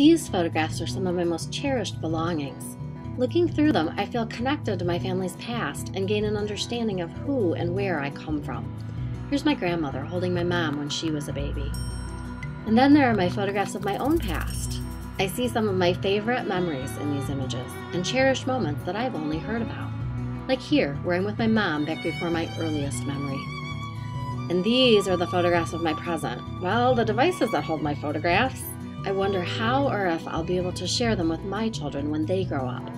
These photographs are some of my most cherished belongings. Looking through them, I feel connected to my family's past and gain an understanding of who and where I come from. Here's my grandmother holding my mom when she was a baby. And then there are my photographs of my own past. I see some of my favorite memories in these images and cherished moments that I've only heard about. Like here, where I'm with my mom back before my earliest memory. And these are the photographs of my present. Well, the devices that hold my photographs. I wonder how or if I'll be able to share them with my children when they grow up.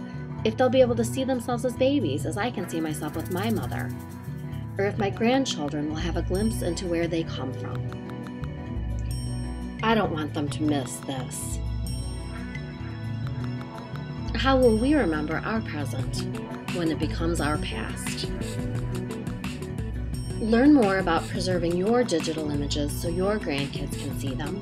If they'll be able to see themselves as babies, as I can see myself with my mother. Or if my grandchildren will have a glimpse into where they come from. I don't want them to miss this. How will we remember our present when it becomes our past? Learn more about preserving your digital images so your grandkids can see them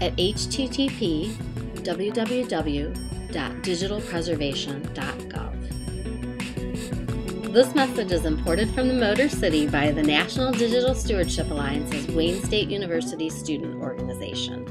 at http www.digitalpreservation.gov. This message is imported from the Motor City by the National Digital Stewardship Alliance's Wayne State University Student Organization.